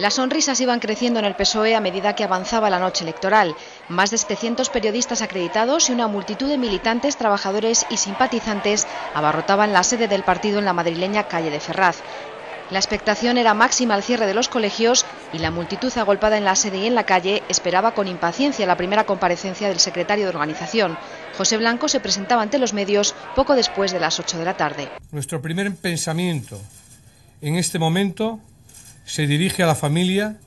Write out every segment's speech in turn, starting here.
Las sonrisas iban creciendo en el PSOE a medida que avanzaba la noche electoral. Más de 700 periodistas acreditados y una multitud de militantes, trabajadores y simpatizantes abarrotaban la sede del partido en la madrileña calle de Ferraz. La expectación era máxima al cierre de los colegios y la multitud agolpada en la sede y en la calle esperaba con impaciencia la primera comparecencia del secretario de organización. José Blanco se presentaba ante los medios poco después de las 8 de la tarde. Nuestro primer pensamiento en este momento se dirige a la familia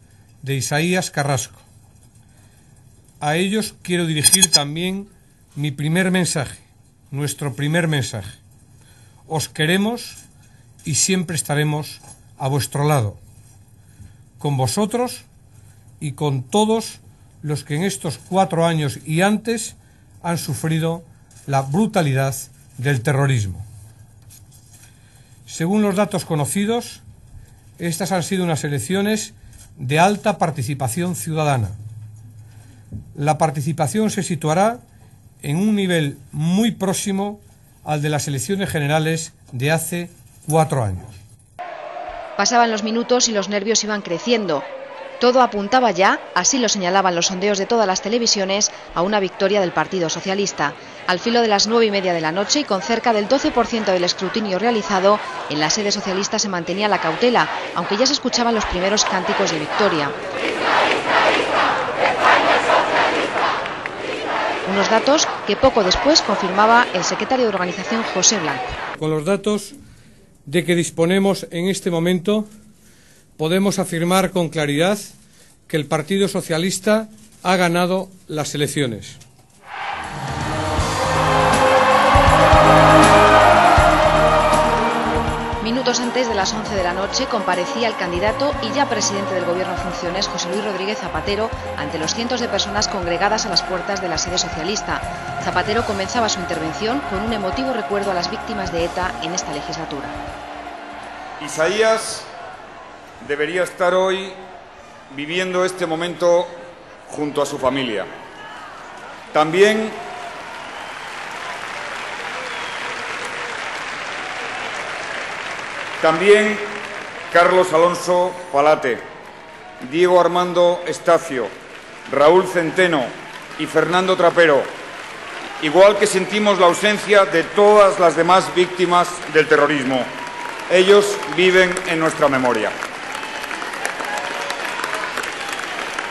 de Isaías Carrasco. A ellos quiero dirigir también mi primer mensaje, nuestro primer mensaje. Os queremos y siempre estaremos a vuestro lado, con vosotros y con todos los que en estos cuatro años y antes han sufrido la brutalidad del terrorismo. Según los datos conocidos, estas han sido unas elecciones de alta participación ciudadana. La participación se situará en un nivel muy próximo al de las elecciones generales de hace cuatro años. Pasaban los minutos y los nervios iban creciendo. Todo apuntaba ya, así lo señalaban los sondeos de todas las televisiones, a una victoria del Partido Socialista. Al filo de las nueve y media de la noche y con cerca del 12% del escrutinio realizado, en la sede socialista se mantenía la cautela, aunque ya se escuchaban los primeros cánticos de victoria. Unos datos que poco después confirmaba el secretario de organización José Blanco. Con los datos de que disponemos en este momento, podemos afirmar con claridad que el Partido Socialista ha ganado las elecciones. Minutos antes de las 11 de la noche comparecía el candidato y ya presidente del Gobierno en funciones, José Luis Rodríguez Zapatero, ante los cientos de personas congregadas a las puertas de la sede socialista. Zapatero comenzaba su intervención con un emotivo recuerdo a las víctimas de ETA en esta legislatura. Isaías debería estar hoy viviendo este momento junto a su familia. También También Carlos Alonso Palate, Diego Armando Estacio, Raúl Centeno y Fernando Trapero, igual que sentimos la ausencia de todas las demás víctimas del terrorismo. Ellos viven en nuestra memoria.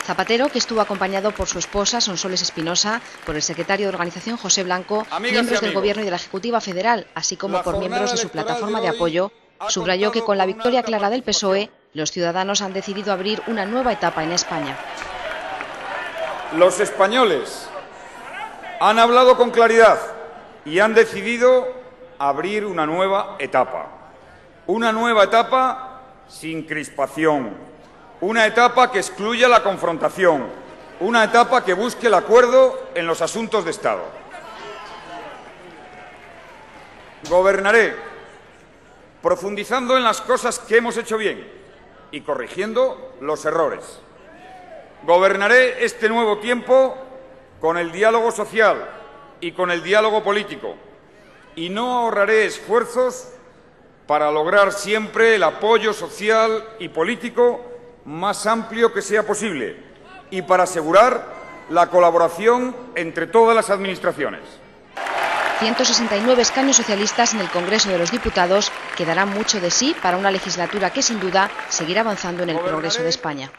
Zapatero, que estuvo acompañado por su esposa Sonsoles Espinosa, por el secretario de organización José Blanco, miembros del Gobierno y de la Ejecutiva Federal, así como por miembros de su plataforma de apoyo, subrayó que con la victoria clara del PSOE, los ciudadanos han decidido abrir una nueva etapa en España. Los españoles han hablado con claridad y han decidido abrir una nueva etapa. Una nueva etapa sin crispación, una etapa que excluya la confrontación, una etapa que busque el acuerdo en los asuntos de Estado. Gobernaré profundizando en las cosas que hemos hecho bien y corrigiendo los errores. Gobernaré este nuevo tiempo con el diálogo social y con el diálogo político y no ahorraré esfuerzos para lograr siempre el apoyo social y político más amplio que sea posible y para asegurar la colaboración entre todas las administraciones. 169 escaños socialistas en el Congreso de los Diputados que darán mucho de sí para una legislatura que sin duda seguirá avanzando en el progreso de España.